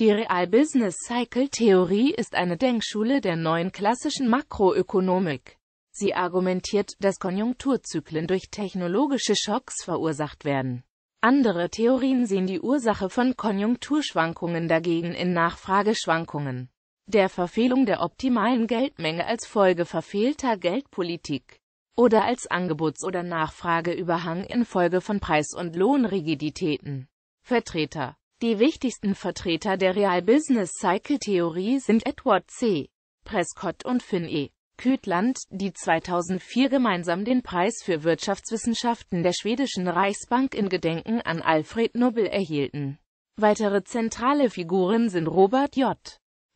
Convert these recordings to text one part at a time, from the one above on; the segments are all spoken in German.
Die Real Business Cycle Theorie ist eine Denkschule der neuen klassischen Makroökonomik. Sie argumentiert, dass Konjunkturzyklen durch technologische Schocks verursacht werden. Andere Theorien sehen die Ursache von Konjunkturschwankungen dagegen in Nachfrageschwankungen, der Verfehlung der optimalen Geldmenge als Folge verfehlter Geldpolitik oder als Angebots- oder Nachfrageüberhang infolge von Preis- und Lohnrigiditäten. Vertreter Die wichtigsten Vertreter der Real Business Cycle Theorie sind Edward C. Prescott und Finn E. Kütland, die 2004 gemeinsam den Preis für Wirtschaftswissenschaften der schwedischen Reichsbank in Gedenken an Alfred Nobel erhielten. Weitere zentrale Figuren sind Robert J.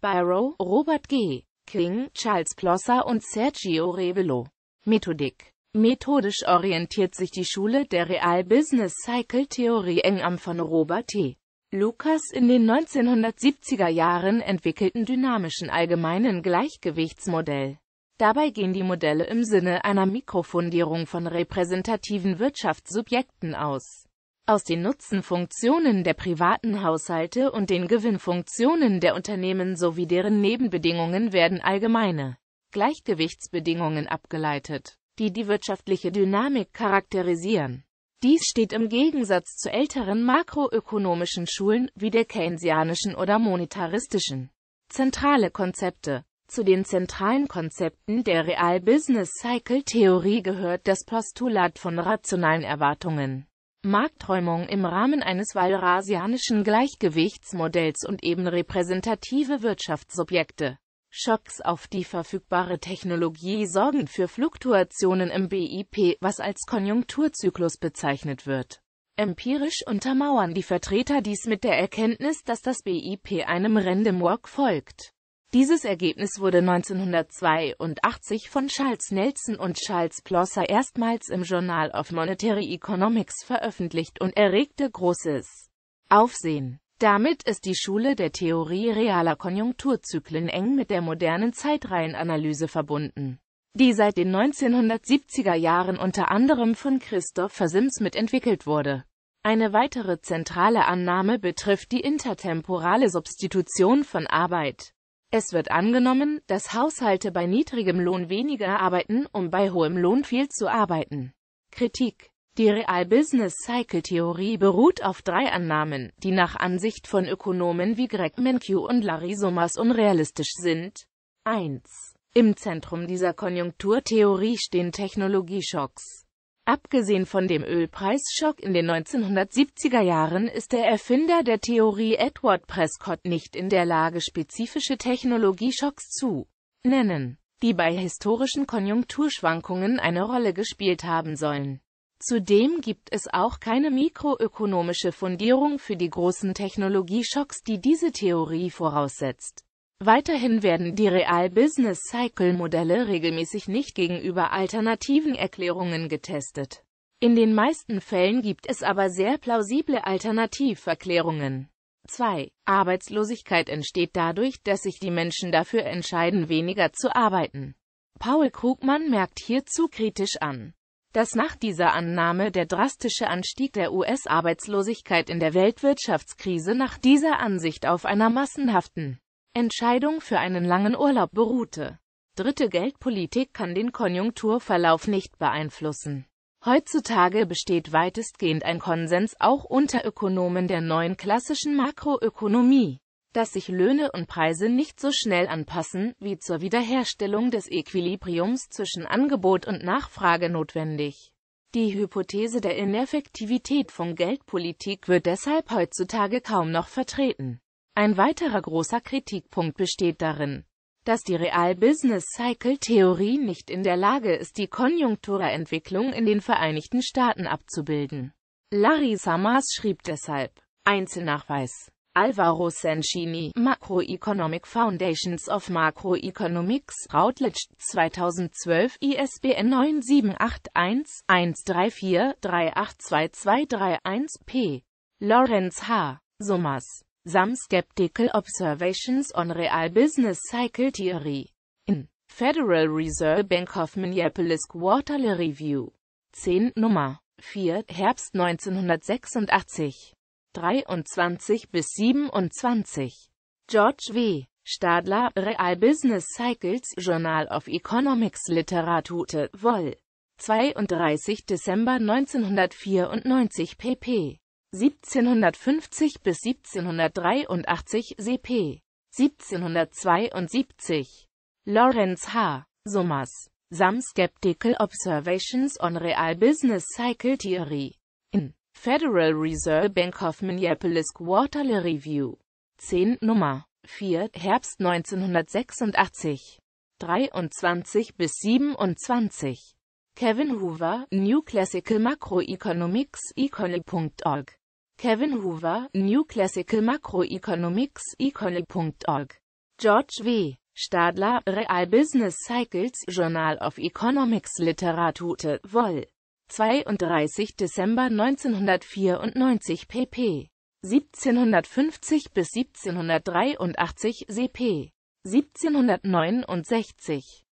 Barrow, Robert G. King, Charles Plosser und Sergio Rebello. Methodik Methodisch orientiert sich die Schule der Real Business Cycle Theorie eng am von Robert T. Lucas in den 1970er Jahren entwickelten dynamischen allgemeinen Gleichgewichtsmodell. Dabei gehen die Modelle im Sinne einer Mikrofundierung von repräsentativen Wirtschaftssubjekten aus. Aus den Nutzenfunktionen der privaten Haushalte und den Gewinnfunktionen der Unternehmen sowie deren Nebenbedingungen werden allgemeine Gleichgewichtsbedingungen abgeleitet, die die wirtschaftliche Dynamik charakterisieren. Dies steht im Gegensatz zu älteren makroökonomischen Schulen wie der keynesianischen oder monetaristischen. Zentrale Konzepte zu den zentralen Konzepten der Real Business Cycle Theorie gehört das Postulat von rationalen Erwartungen, Markträumung im Rahmen eines walrasianischen Gleichgewichtsmodells und eben repräsentative Wirtschaftssubjekte. Schocks auf die verfügbare Technologie sorgen für Fluktuationen im BIP, was als Konjunkturzyklus bezeichnet wird. Empirisch untermauern die Vertreter dies mit der Erkenntnis, dass das BIP einem Random Walk folgt. Dieses Ergebnis wurde 1982 von Charles Nelson und Charles Plosser erstmals im Journal of Monetary Economics veröffentlicht und erregte großes Aufsehen. Damit ist die Schule der Theorie realer Konjunkturzyklen eng mit der modernen Zeitreihenanalyse verbunden, die seit den 1970er Jahren unter anderem von Christopher Sims mitentwickelt wurde. Eine weitere zentrale Annahme betrifft die intertemporale Substitution von Arbeit. Es wird angenommen, dass Haushalte bei niedrigem Lohn weniger arbeiten, um bei hohem Lohn viel zu arbeiten. Kritik Die Real-Business-Cycle-Theorie beruht auf drei Annahmen, die nach Ansicht von Ökonomen wie Greg Mankiw und Larry Summers unrealistisch sind. 1. Im Zentrum dieser Konjunkturtheorie stehen Technologieschocks. Abgesehen von dem Ölpreisschock in den 1970er Jahren ist der Erfinder der Theorie Edward Prescott nicht in der Lage spezifische Technologieschocks zu nennen, die bei historischen Konjunkturschwankungen eine Rolle gespielt haben sollen. Zudem gibt es auch keine mikroökonomische Fundierung für die großen Technologieschocks, die diese Theorie voraussetzt. Weiterhin werden die Real-Business-Cycle-Modelle regelmäßig nicht gegenüber alternativen Erklärungen getestet. In den meisten Fällen gibt es aber sehr plausible Alternativerklärungen. 2. Arbeitslosigkeit entsteht dadurch, dass sich die Menschen dafür entscheiden, weniger zu arbeiten. Paul Krugmann merkt hierzu kritisch an, dass nach dieser Annahme der drastische Anstieg der US-Arbeitslosigkeit in der Weltwirtschaftskrise nach dieser Ansicht auf einer massenhaften Entscheidung für einen langen Urlaub beruhte. Dritte Geldpolitik kann den Konjunkturverlauf nicht beeinflussen. Heutzutage besteht weitestgehend ein Konsens auch unter Ökonomen der neuen klassischen Makroökonomie, dass sich Löhne und Preise nicht so schnell anpassen, wie zur Wiederherstellung des Equilibriums zwischen Angebot und Nachfrage notwendig. Die Hypothese der Ineffektivität von Geldpolitik wird deshalb heutzutage kaum noch vertreten. Ein weiterer großer Kritikpunkt besteht darin, dass die Real-Business-Cycle-Theorie nicht in der Lage ist, die Konjunkturentwicklung in den Vereinigten Staaten abzubilden. Larry Summers schrieb deshalb, Einzelnachweis. Alvaro Sanchini, Macroeconomic Foundations of Macroeconomics, Routledge, 2012, ISBN 9781-134-382231, p. Lawrence H. Summers Some Skeptical Observations on Real Business Cycle Theory. In Federal Reserve Bank of Minneapolis Quarterly Review. 10 Nummer 4 Herbst 1986. 23 bis 27. George W. Stadler, Real Business Cycles, Journal of Economics Literatur, Vol. 32 Dezember 1994 pp. 1750 bis 1783 cp. 1772. Lawrence H. Summers. Some Skeptical Observations on Real Business Cycle Theory. In Federal Reserve Bank of Minneapolis Quarterly Review. 10 Nummer 4 Herbst 1986. 23 bis 27. Kevin Hoover, New Classical Macroeconomics, econ.org. Kevin Hoover, New Classical Macroeconomics, econ.org. George W. Stadler, Real Business Cycles, Journal of Economics Literatur, Vol. 32 Dezember 1994 pp. 1750 bis 1783 cp. 1769